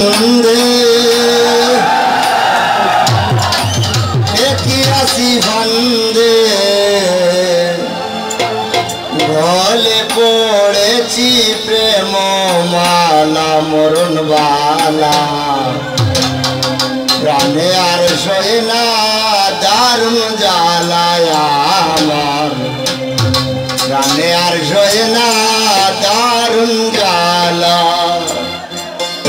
ফান্দে একিয়াশি ফান্দে গলে পড়েছি প্রেম মালা, মরণ বালা। প্রাণে আর সহে না, দারুণ জ্বালায় আমার। প্রাণে আর সহে না, দারুণ জ্বালা।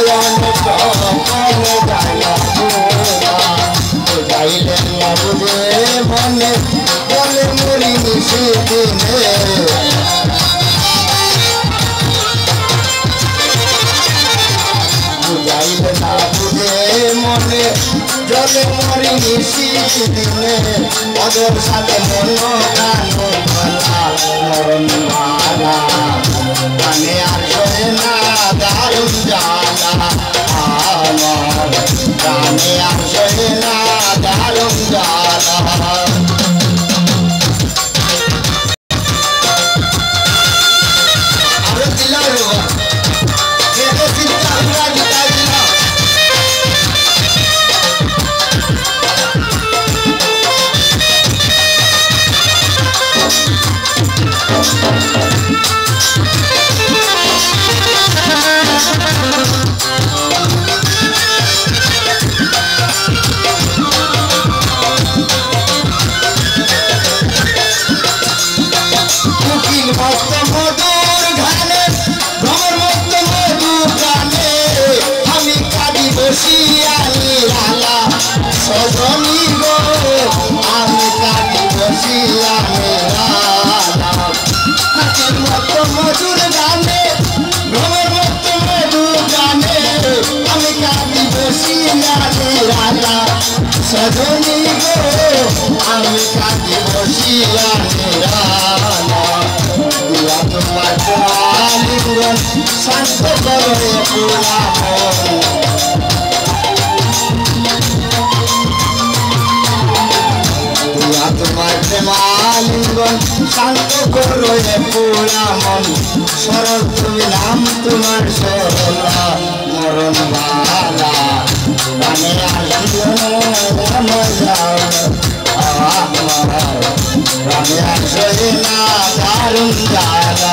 শয়ন না বুঝে মনে বলে মরি নিশে দিনে বুঝাইলে না বুঝে মনে জলে মরি নিশি দিনে ওদের সাথে মন কানো মরণ মালা কানে আর না ঘানে ভ্রমর মস্ত মধু গানে আমি কাঁদি বসিয়া নিরালা সজনী গো, আমি কাঁদি বসিয়া নিরালা কুকিল মস্ত মধুর গানে ভ্রমর মস্ত মধু গানে। আমি কাঁদি বসিয়া নিরালা সজনী গো, আমি কাঁদি বসিয়া তোমার প্রেমালিঙ্গন শান্ত করো পুরা মন সরল তুমি নাম তোমার সরলা মরণ বালা গানে আসিও মজাও আমার গানে আসে না দারুণ জ্বালা